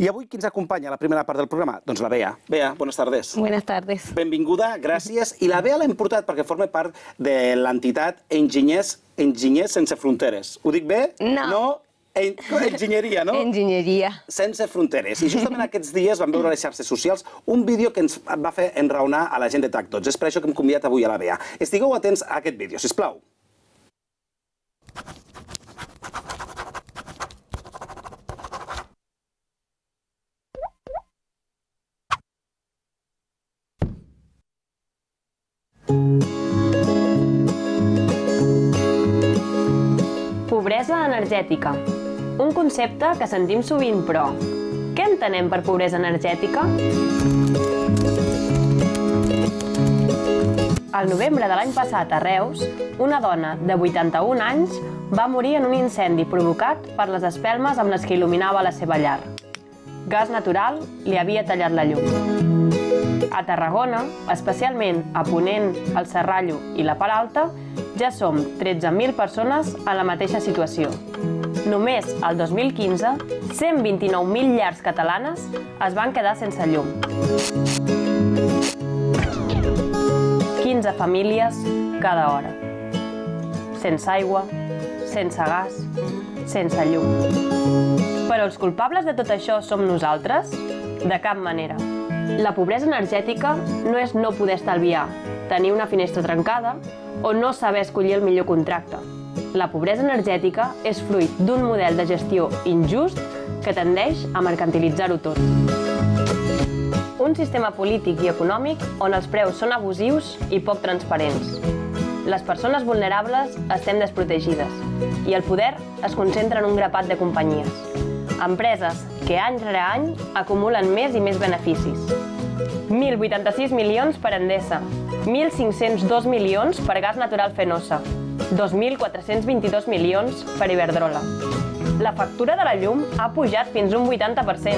I avui qui ens acompanya a la primera part del programa? Doncs la Bea. Bea, bones tardes. Buenas tardes. Benvinguda, gràcies. I la Bea l'hem portat perquè forma part de l'entitat Enginyers, Enginyers Sense Fronteres. Ho dic bé? No. No? En, enginyeria, no? Enginyeria. Sense fronteres. I justament aquests dies vam veure a les xarxes socials un vídeo que ens va fer enraonar a la gent de TAC12. És per això que hem convidat avui a la Bea. Estigueu atents a aquest vídeo, sisplau. Pobresa energètica. Un concepte que sentim sovint, però què entenem per pobresa energètica? Al novembre de l'any passat a Reus, una dona de 81 anys va morir en un incendi provocat per les espelmes amb les que il·luminava la seva llar. Gas natural li havia tallat la llum. A Tarragona, especialment a Ponent, el Serrallo i la Part Alta, ja som 13.000 persones en la mateixa situació. Només el 2015, 129.000 llars catalanes es van quedar sense llum. 15 famílies cada hora. Sense aigua, sense gas, sense llum. Però els culpables de tot això som nosaltres? De cap manera. La pobresa energètica no és no poder estalviar, tenir una finestra trencada o no saber escollir el millor contracte. La pobresa energètica és fruit d'un model de gestió injust que tendeix a mercantilitzar-ho tot. Un sistema polític i econòmic on els preus són abusius i poc transparents. Les persones vulnerables estem desprotegides i el poder es concentra en un grapat de companyies. Empreses que any rere any acumulen més i més beneficis. 1.086 milions per Endesa, 1.502 milions per gas natural fenosa, 2.422 milions per Iberdrola. La factura de la llum ha pujat fins un 80%.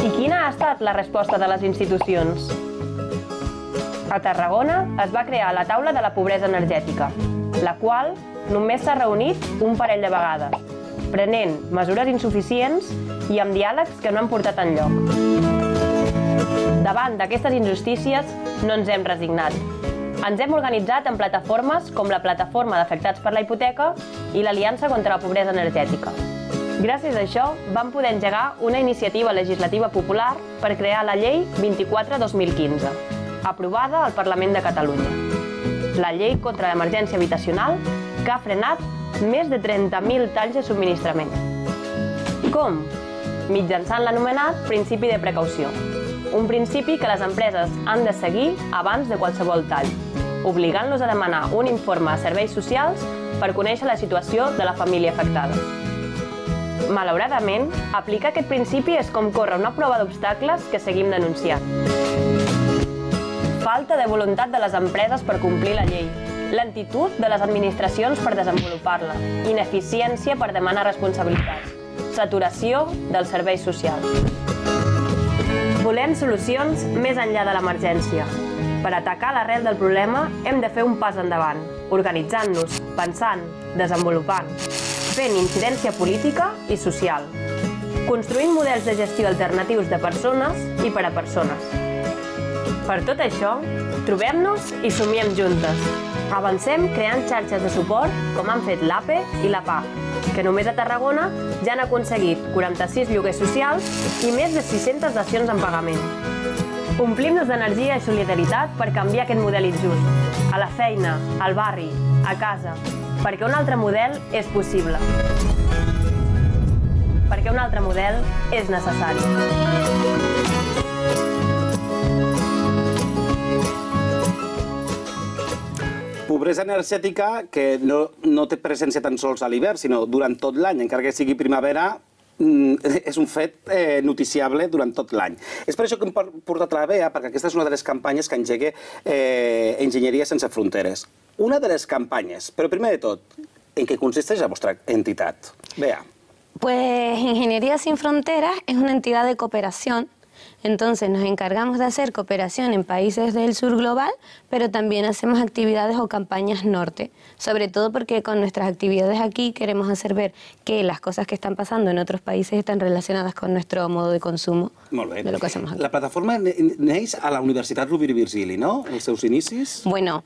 I quina ha estat la resposta de les institucions? A Tarragona es va crear la taula de la pobresa energètica, la qual només s'ha reunit un parell de vegades, prenent mesures insuficients i amb diàlegs que no han portat enlloc. Davant d'aquestes injustícies no ens hem resignat. Ens hem organitzat en plataformes com la Plataforma d'Afectats per la Hipoteca i l'Aliança contra la Pobresa Energètica. Gràcies a això, vam poder engegar una iniciativa legislativa popular per crear la Llei 24-2015, aprovada al Parlament de Catalunya. La Llei contra l'Emergència Habitacional, que ha frenat més de 30.000 talls de subministrament. Com? Mitjançant l'anomenat principi de precaució. Un principi que les empreses han de seguir abans de qualsevol tall, obligant-los a demanar un informe a serveis socials per conèixer la situació de la família afectada. Malauradament, aplicar aquest principi és com córrer una prova d'obstacles que seguim denunciant. Falta de voluntat de les empreses per complir la llei, lentitud de les administracions per desenvolupar-la, ineficiència per demanar responsabilitats, saturació dels serveis socials. Volem solucions més enllà de l'emergència. Per atacar l'arrel del problema hem de fer un pas endavant, organitzant-nos, pensant, desenvolupant, fent incidència política i social, construint models de gestió alternatius de persones i per a persones. Per tot això, trobem-nos i somiem juntes. Avancem creant xarxes de suport com han fet l'APE i la PA, que només a Tarragona ja han aconseguit 46 lloguers socials i més de 600 dacions en pagament. Omplim-nos d'energia i solidaritat per canviar aquest model injust. A la feina, al barri, a casa, perquè un altre model és possible. Perquè un altre model és necessari. Pobresa energètica que no, no té presència tan sols a l'hivern, sinó durant tot l'any, encara que sigui primavera, mm, és un fet eh, noticiable durant tot l'any. És per això que hem portat la Bea, perquè aquesta és una de les campanyes que engega eh, Enginyeria Sense Fronteres. Una de les campanyes, però primer de tot, en què consisteix la vostra entitat? Bea. Pues Ingeniería Sin Fronteras es una entidad de cooperación Entonces nos encargamos de hacer cooperación en países del sur global, pero también hacemos actividades o campañas norte, sobre todo porque con nuestras actividades aquí queremos hacer ver que las cosas que están pasando en otros países están relacionadas con nuestro modo de consumo de lo que hacemos aquí. La plataforma ne- neix a la Universitat Rovira i Virgili, no? Els seus inicis? Bueno,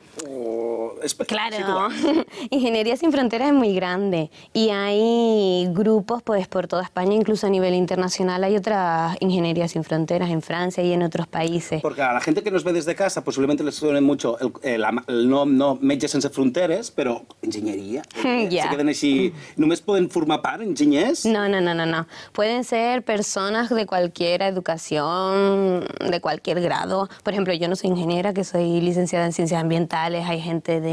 Claro. Ingeniería sin Fronteras es muy grande y hay grupos pues por toda España, incluso a nivel internacional hay otras Ingenierías sin Fronteras en Francia y en otros países. Porque a la gente que nos ve desde casa posiblemente les suene mucho el, el, el nom no Metges sense fronteres, però enginyeria. Ja. Se queden així... Només poden formar part enginyers? No, no, no, no, no. Pueden ser personas de cualquier educación, de cualquier grado. Por ejemplo, yo no soy ingeniera, que soy licenciada en ciencias ambientales, hay gente de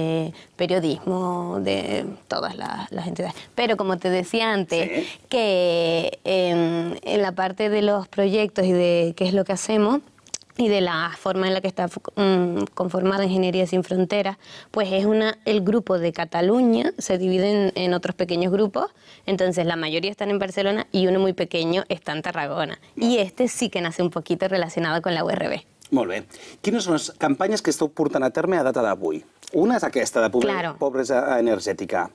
periodismo, de todas las, las entidades. Pero como te decía antes, Sí. que en, en la parte de los proyectos y de qué es lo que hacemos, y de la forma en la que está mm, conformada Ingeniería Sin Fronteras, pues es una, el grupo de Cataluña se divide en, en otros pequeños grupos, entonces la mayoría están en Barcelona y uno muy pequeño está en Tarragona. Y este sí que nace un poquito relacionado con la URB. Molt bé. Quines són les campanyes que esteu portant a terme a data d'avui? Una és aquesta, de pobre, Claro. pobresa energètica.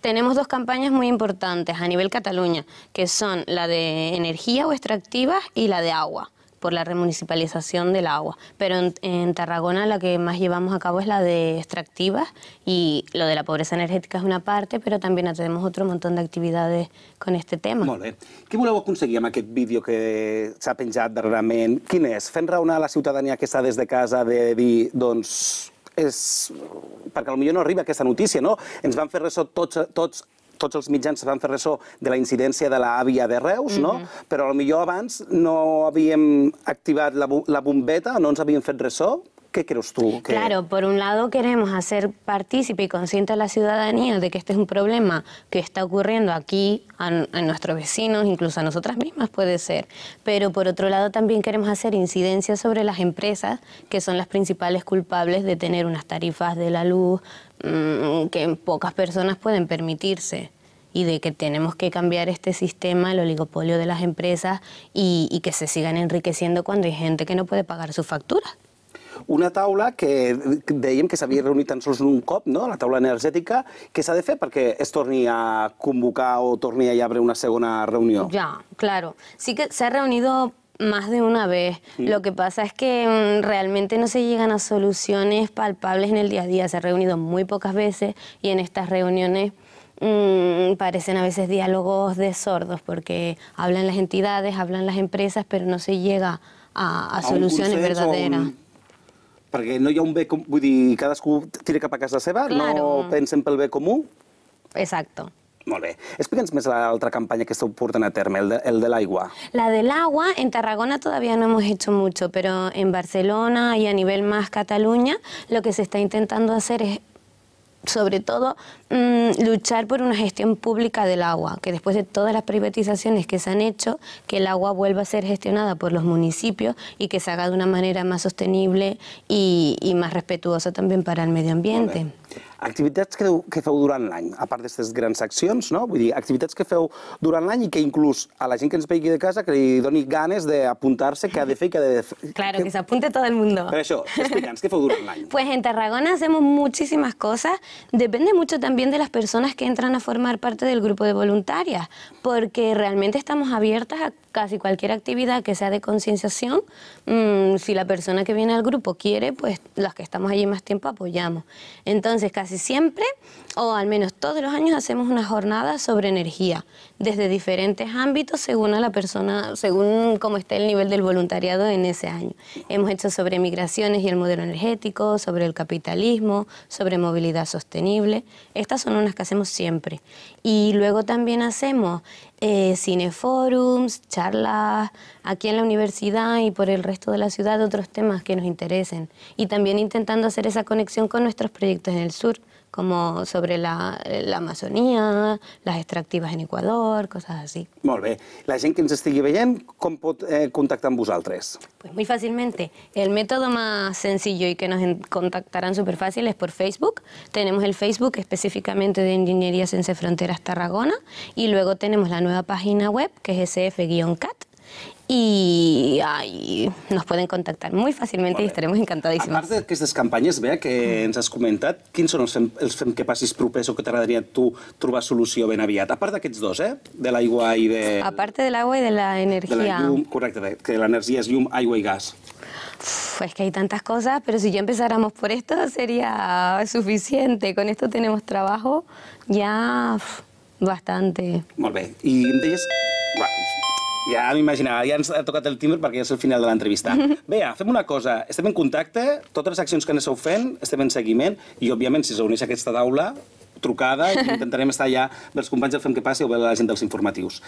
Tenemos dos campañas muy importantes a nivel Cataluña, que son la de energía o extractivas y la de agua, por la remunicipalización del agua. Pero en, en Tarragona la que más llevamos a cabo es la de extractivas y lo de la pobreza energética es una parte, pero también tenemos otro montón de actividades con este tema. Molt bé. Què voleu aconseguir amb aquest vídeo que s'ha penjat darrerament? Quin és? Fent raonar la ciutadania que està des de casa de dir, doncs, és... perquè potser no arriba aquesta notícia, no? Ens van fer ressò tots, tots tots els mitjans van fer ressò de la incidència de l'àvia de Reus, no? Però potser abans no havíem activat la, la bombeta, no ens havíem fet ressò. Què creus tu? Que... Claro, por un lado queremos hacer partícipe y consciente a la ciudadanía de que este es un problema que está ocurriendo aquí, a nuestros vecinos, incluso a nosotras mismas puede ser. Pero por otro lado también queremos hacer incidencia sobre las empresas, que son las principales culpables de tener unas tarifas de la luz mm, que pocas personas pueden permitirse y de que tenemos que cambiar este sistema, el oligopolio de las empresas y, y que se sigan enriqueciendo cuando hay gente que no puede pagar sus facturas. Una taula que dèiem que s'havia reunit tan sols un cop, no? la taula energètica, què s'ha de fer perquè es torni a convocar o torni a haver una segona reunió? Ya, claro. Sí que se ha reunido más de una vez. Lo que pasa es que mm, realmente no se llegan a soluciones palpables en el día a día. Se ha reunido muy pocas veces y en estas reuniones mm, parecen a veces diálogos de sordos porque hablan las entidades, hablan las empresas, pero no se llega a, a A un soluciones verdaderas. un- Perquè no hi ha un bé... com- Vull dir, cadascú tira cap a casa seva, Claro. no pensen pel bé comú? Exacto. Molt bé. Explica'ns més l'altra campanya que esteu portant a terme, el de, el de l'aigua. La del agua, en Tarragona todavía no hemos hecho mucho, pero en Barcelona y a nivel más Cataluña, lo que se está intentando hacer es sobre todo mm, luchar por una gestión pública del agua, que después de todas las privatizaciones que se han hecho, que el agua vuelva a ser gestionada por los municipios y que se haga de una manera más sostenible y, y más respetuosa también para el medio ambiente. Activitats que, que feu durant l'any, a part d'aquestes grans accions, no? Vull dir, activitats que feu durant l'any i que inclús a la gent que ens vegi de casa que li doni ganes d'apuntar-se, què ha de fer i què ha de fer. Claro, que se apunte todo el mundo. Per això, explica'ns, què feu durant l'any? Pues en Tarragona hacemos muchísimas cosas. Depende mucho también de las personas que entran a formar parte del grupo de voluntarias, porque realmente estamos abiertas a casi cualquier actividad que sea de concienciación. Mm, si la persona que viene al grupo quiere, pues las que estamos allí más tiempo apoyamos. Entonces, casi siempre, o al menos todos los años, hacemos una jornada sobre energía, desde diferentes ámbitos según a la persona, según cómo esté el nivel del voluntariado en ese año. Hemos hecho sobre migraciones y el modelo energético, sobre el capitalismo, sobre movilidad sostenible. Estas son unas que hacemos siempre. Y luego también hacemos eh, cineforums, charlas aquí en la universidad y por el resto de la ciudad, otros temas que nos interesen. Y también intentando hacer esa conexión con nuestros proyectos en el sur, como sobre la, la Amazonía, las extractivas en Ecuador, cosas así. Molt bé. La gent que ens estigui veient, com pot eh, contactar amb vosaltres? Pues muy fácilmente. El método más sencillo y que nos contactarán súper fácil es por Facebook. Tenemos el Facebook específicamente de Ingeniería Sense Fronteras Tarragona y luego tenemos la nueva página web que es sf-cat y ay, nos pueden contactar muy fácilmente y estaremos A encantadísimas. part d'aquestes campanyes, Bea, que ens has comentat, quins són els fem, els fem que passis propers o que t'agradaria a tu trobar solució ben aviat? A part d'aquests dos, eh? De l'aigua i de... Aparte del agua y de la de la energía. llum, correcte, de- que l'energia és llum, aigua i gas. Uf, es que hay tantas cosas, pero si ya empezáramos por esto sería suficiente. Con esto tenemos trabajo ya uf, bastante. Molt bé. I em deies... Ja m'imaginava, ja ens ha tocat el timbre perquè ja és el final de l'entrevista. Bea, fem una cosa, estem en contacte, totes les accions que aneu fent, estem en seguiment, i òbviament si s'uneix a aquesta taula, trucada, intentarem estar allà amb els companys del Fem que Passi o bé la gent dels informatius.